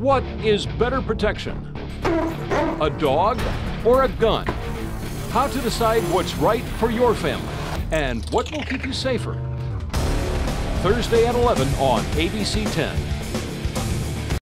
What is better protection? A dog or a gun? How to decide what's right for your family and what will keep you safer. Thursday at 11 on ABC 10.